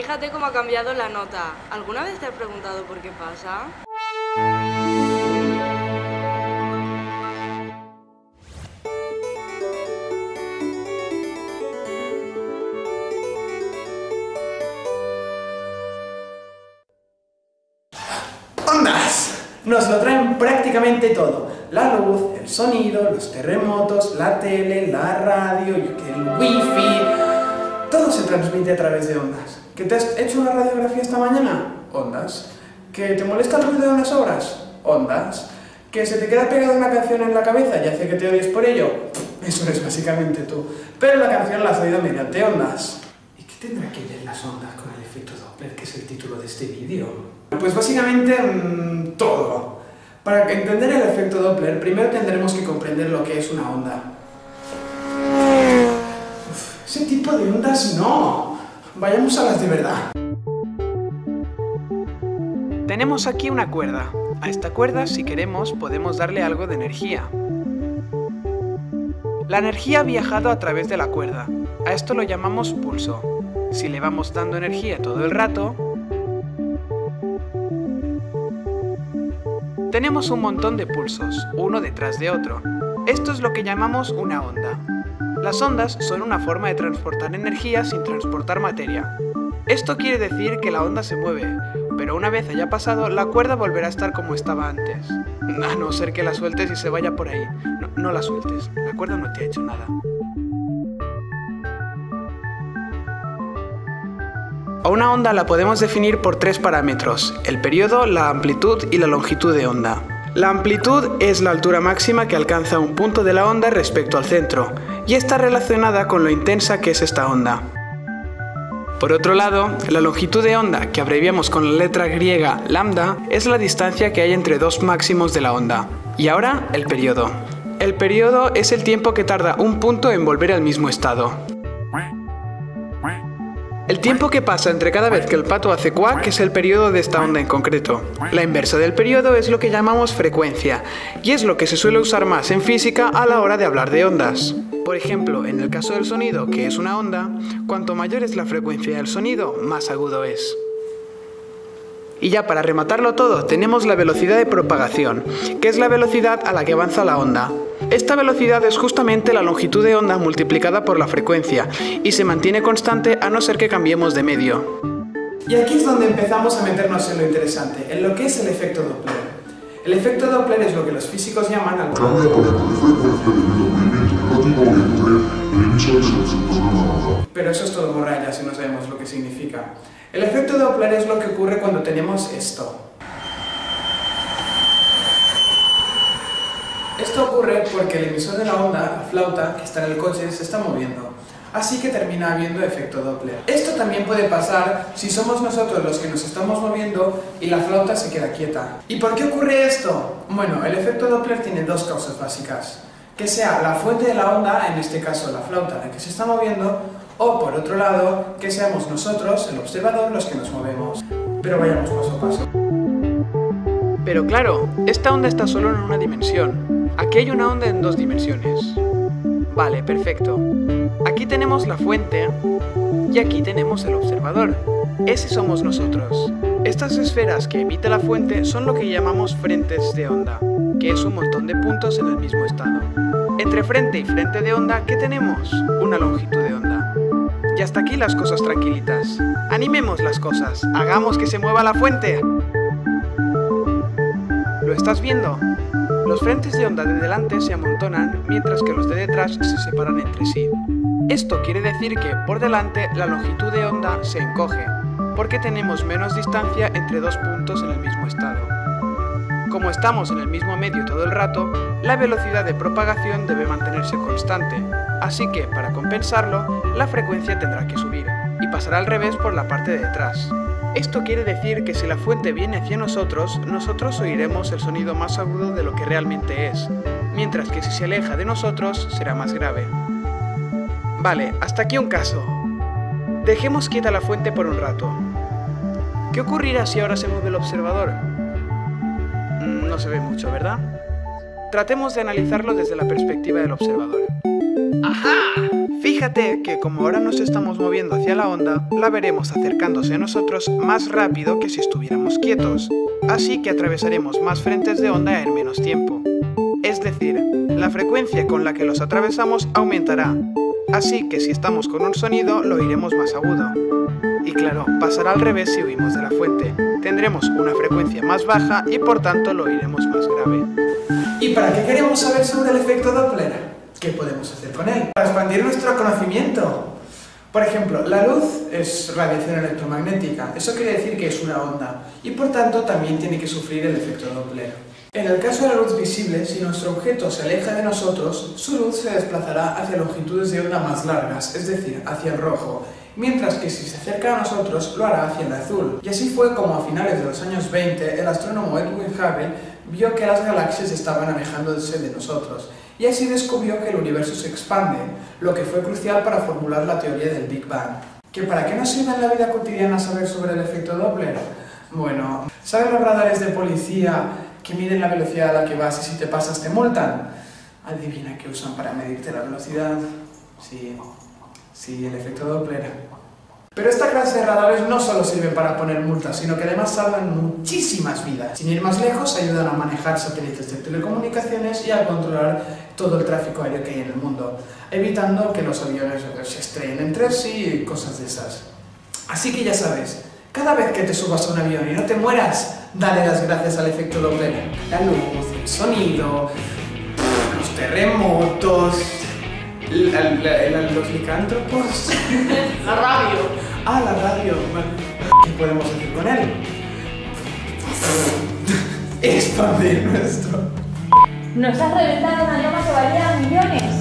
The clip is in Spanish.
Fíjate cómo ha cambiado la nota. ¿Alguna vez te has preguntado por qué pasa? ¡Ondas! Nos lo traen prácticamente todo. La luz, el sonido, los terremotos, la tele, la radio, el wifi... Todo se transmite a través de ondas. ¿Que te has hecho una radiografía esta mañana? Ondas. ¿Que te molesta el ruido de unas obras? Ondas. ¿Que se te queda pegada una canción en la cabeza y hace que te odies por ello? Eso es básicamente tú. Pero la canción la has oído mediante ondas. ¿Y qué tendrá que ver las ondas con el efecto Doppler, que es el título de este vídeo? Pues básicamente mmm, todo. Para entender el efecto Doppler, primero tendremos que comprender lo que es una onda. Uf, ese tipo de ondas no. Vayamos a las de verdad. Tenemos aquí una cuerda. A esta cuerda, si queremos, podemos darle algo de energía. La energía ha viajado a través de la cuerda. A esto lo llamamos pulso. Si le vamos dando energía todo el rato, tenemos un montón de pulsos, uno detrás de otro. Esto es lo que llamamos una onda. Las ondas son una forma de transportar energía sin transportar materia. Esto quiere decir que la onda se mueve, pero una vez haya pasado, la cuerda volverá a estar como estaba antes. A no ser que la sueltes y se vaya por ahí. No, la sueltes, la cuerda no te ha hecho nada. A una onda la podemos definir por tres parámetros, el periodo, la amplitud y la longitud de onda. La amplitud es la altura máxima que alcanza un punto de la onda respecto al centro, y está relacionada con lo intensa que es esta onda. Por otro lado, la longitud de onda, que abreviamos con la letra griega lambda, es la distancia que hay entre dos máximos de la onda. Y ahora, el periodo. El periodo es el tiempo que tarda un punto en volver al mismo estado. El tiempo que pasa entre cada vez que el pato hace cuac es el periodo de esta onda en concreto. La inversa del periodo es lo que llamamos frecuencia, y es lo que se suele usar más en física a la hora de hablar de ondas. Por ejemplo, en el caso del sonido, que es una onda, cuanto mayor es la frecuencia del sonido, más agudo es. Y ya para rematarlo todo, tenemos la velocidad de propagación, que es la velocidad a la que avanza la onda. Esta velocidad es justamente la longitud de onda multiplicada por la frecuencia, y se mantiene constante a no ser que cambiemos de medio. Y aquí es donde empezamos a meternos en lo interesante, en lo que es el efecto Doppler. El efecto Doppler es lo que los físicos llaman al cambia por frecuencia debido al movimiento relativo entre emisores y receptores de. Pero eso es todo morralla si no sabemos lo que significa. El efecto Doppler es lo que ocurre cuando tenemos esto. Esto ocurre porque el emisor de la onda, la flauta, que está en el coche, se está moviendo. Así que termina habiendo efecto Doppler. Esto también puede pasar si somos nosotros los que nos estamos moviendo y la flauta se queda quieta. ¿Y por qué ocurre esto? Bueno, el efecto Doppler tiene dos causas básicas. Que sea la fuente de la onda, en este caso la flauta, la que se está moviendo, o por otro lado, que seamos nosotros, el observador, los que nos movemos. Pero vayamos paso a paso. Pero claro, esta onda está solo en una dimensión. Aquí hay una onda en dos dimensiones. Vale, perfecto. Aquí tenemos la fuente y aquí tenemos el observador. Ese somos nosotros. Estas esferas que emite la fuente son lo que llamamos frentes de onda, que es un montón de puntos en el mismo estado. Entre frente y frente de onda, ¿qué tenemos? Una longitud de onda. Y hasta aquí las cosas tranquilitas. Animemos las cosas, hagamos que se mueva la fuente. ¿Lo estás viendo? Los frentes de onda de delante se amontonan mientras que los de detrás se separan entre sí. Esto quiere decir que por delante la longitud de onda se encoge, porque tenemos menos distancia entre dos puntos en el mismo estado. Como estamos en el mismo medio todo el rato, la velocidad de propagación debe mantenerse constante, así que para compensarlo, la frecuencia tendrá que subir, y pasará al revés por la parte de detrás. Esto quiere decir que si la fuente viene hacia nosotros, nosotros oiremos el sonido más agudo de lo que realmente es, mientras que si se aleja de nosotros será más grave. Vale, hasta aquí un caso. Dejemos quieta la fuente por un rato. ¿Qué ocurrirá si ahora se mueve el observador? Mm, No se ve mucho, ¿verdad? Tratemos de analizarlo desde la perspectiva del observador. ¡Ajá! Fíjate que como ahora nos estamos moviendo hacia la onda, la veremos acercándose a nosotros más rápido que si estuviéramos quietos, así que atravesaremos más frentes de onda en menos tiempo. Es decir, la frecuencia con la que los atravesamos aumentará, así que si estamos con un sonido lo oiremos más agudo. Y claro, pasará al revés si huimos de la fuente. Tendremos una frecuencia más baja y por tanto lo oiremos más grave. ¿Y para qué queremos saber sobre el efecto Doppler? ¿Qué podemos hacer con él? Para expandir nuestro conocimiento. Por ejemplo, la luz es radiación electromagnética. Eso quiere decir que es una onda y por tanto también tiene que sufrir el efecto Doppler. En el caso de la luz visible, si nuestro objeto se aleja de nosotros, su luz se desplazará hacia longitudes de onda más largas, es decir, hacia el rojo, mientras que si se acerca a nosotros lo hará hacia el azul. Y así fue como a finales de los años 20 el astrónomo Edwin Hubble vio que las galaxias estaban alejándose de nosotros y así descubrió que el universo se expande, lo que fue crucial para formular la teoría del Big Bang. ¿Que para qué nos sirve en la vida cotidiana saber sobre el efecto Doppler? Bueno, ¿saben los radares de policía que miden la velocidad a la que vas y si te pasas te multan? Adivina qué usan para medirte la velocidad. Sí, sí, el efecto Doppler. Pero esta clase de radares no solo sirven para poner multas, sino que además salvan muchísimas vidas. Sin ir más lejos, ayudan a manejar satélites de telecomunicaciones y a controlar todo el tráfico aéreo que hay en el mundo, evitando que los aviones se estrellen entre sí y cosas de esas. Así que ya sabes, cada vez que te subas a un avión y no te mueras, dale las gracias al efecto Doppler. La luz, el sonido, los terremotos, la- la- la- los licántropos. La radio. Ah, la radio. ¿Qué podemos hacer con él? Expandir nuestro. Nos has reventado una llama que valía millones.